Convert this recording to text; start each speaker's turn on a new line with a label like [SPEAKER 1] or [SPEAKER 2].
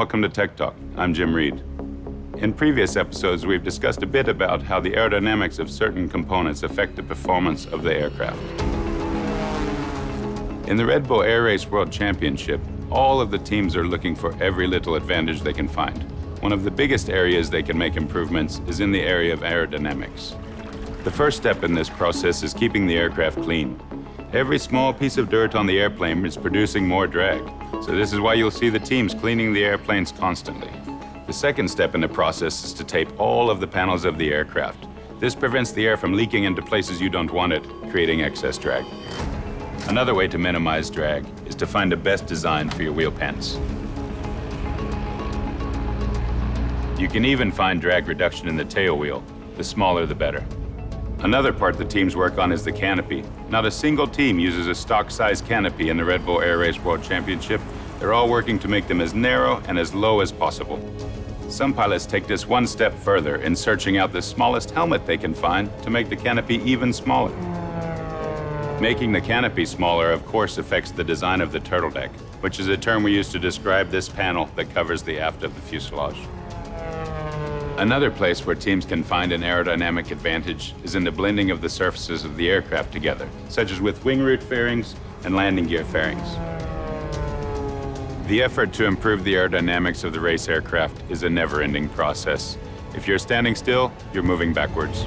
[SPEAKER 1] welcome to Tech Talk. I'm Jim Reed. In previous episodes, we've discussed a bit about how the aerodynamics of certain components affect the performance of the aircraft. In the Red Bull Air Race World Championship, all of the teams are looking for every little advantage they can find. One of the biggest areas they can make improvements is in the area of aerodynamics. The first step in this process is keeping the aircraft clean. Every small piece of dirt on the airplane is producing more drag, so this is why you'll see the teams cleaning the airplanes constantly. The second step in the process is to tape all of the panels of the aircraft. This prevents the air from leaking into places you don't want it, creating excess drag. Another way to minimize drag is to find the best design for your wheel pants. You can even find drag reduction in the tail wheel. The smaller, the better. Another part the teams work on is the canopy. Not a single team uses a stock-size canopy in the Red Bull Air Race World Championship. They're all working to make them as narrow and as low as possible. Some pilots take this one step further in searching out the smallest helmet they can find to make the canopy even smaller. Making the canopy smaller, of course, affects the design of the turtle deck, which is a term we use to describe this panel that covers the aft of the fuselage. Another place where teams can find an aerodynamic advantage is in the blending of the surfaces of the aircraft together, such as with wing root fairings and landing gear fairings. The effort to improve the aerodynamics of the race aircraft is a never-ending process. If you're standing still, you're moving backwards.